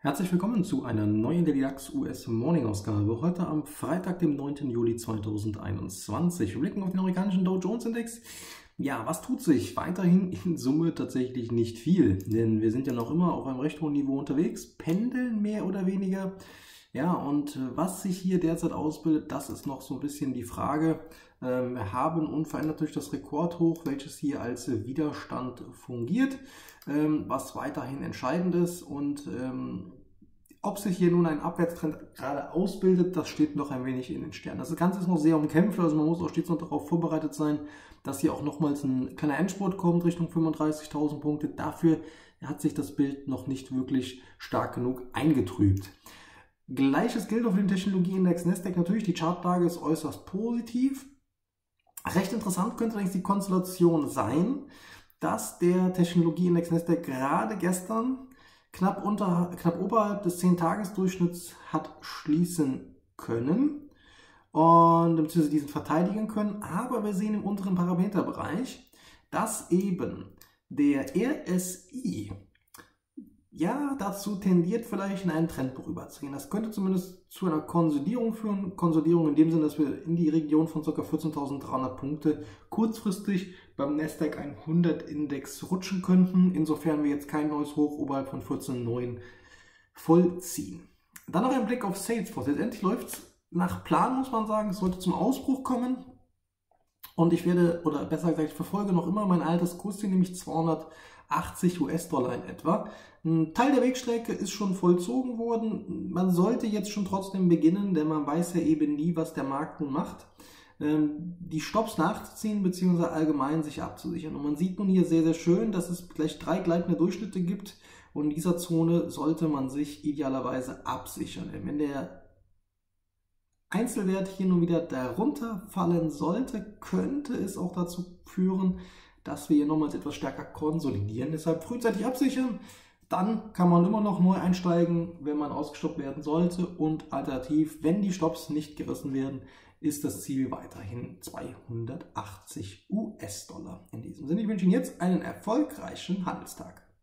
Herzlich willkommen zu einer neuen Daily DAX US Morning Ausgabe. Heute am Freitag, dem 9. Juli 2021. Wir blicken auf den amerikanischen Dow Jones Index. Ja, was tut sich? Weiterhin in Summe tatsächlich nicht viel, denn wir sind ja noch immer auf einem recht hohen Niveau unterwegs, pendeln mehr oder weniger. Ja, und äh, was sich hier derzeit ausbildet, das ist noch so ein bisschen die Frage. Ähm, wir haben unverändert durch das Rekordhoch, welches hier als Widerstand fungiert ähm, was weiterhin entscheidend ist. Und ähm, ob sich hier nun ein Abwärtstrend gerade ausbildet, das steht noch ein wenig in den Sternen. Das Ganze ist noch sehr umkämpft, also man muss auch stets noch darauf vorbereitet sein, dass hier auch nochmals ein kleiner Endspurt kommt Richtung 35.000 Punkte. Dafür hat sich das Bild noch nicht wirklich stark genug eingetrübt. Gleiches gilt auch für den Technologieindex Nasdaq. Natürlich, die Chartlage ist äußerst positiv. Recht interessant könnte eigentlich die Konstellation sein, dass der Technologieindex Nasdaq gerade gestern knapp, unter, knapp oberhalb des 10-Tages-Durchschnitts hat schließen können und beziehungsweise diesen verteidigen können. Aber wir sehen im unteren Parameterbereich, dass eben der RSI ja dazu tendiert, vielleicht in einen Trendbruch überzugehen. Das könnte zumindest zu einer Konsolidierung führen. Konsolidierung in dem Sinne, dass wir in die Region von ca. 14.300 Punkte kurzfristig beim Nasdaq 100 Index rutschen könnten, insofern wir jetzt kein neues Hoch oberhalb von 14,9 vollziehen. Dann noch ein Blick auf Salesforce. Letztendlich läuft es nach Plan, muss man sagen. Es sollte zum Ausbruch kommen. Und ich werde, oder besser gesagt, ich verfolge noch immer mein altes Kursziel, nämlich 280 US-Dollar in etwa. Ein Teil der Wegstrecke ist schon vollzogen worden. Man sollte jetzt schon trotzdem beginnen, denn man weiß ja eben nie, was der Markt nun macht. Ähm, die Stops nachzuziehen bzw. allgemein sich abzusichern. Und man sieht nun hier sehr, sehr schön, dass es gleich drei gleitende Durchschnitte gibt und in dieser Zone sollte man sich idealerweise absichern. Wenn der Einzelwert hier nun wieder darunter fallen sollte, könnte es auch dazu führen, dass wir hier nochmals etwas stärker konsolidieren. Deshalb frühzeitig absichern, dann kann man immer noch neu einsteigen, wenn man ausgestoppt werden sollte. Und alternativ, wenn die Stops nicht gerissen werden, ist das Ziel weiterhin 280 US-Dollar. In diesem Sinne, ich wünsche Ihnen jetzt einen erfolgreichen Handelstag.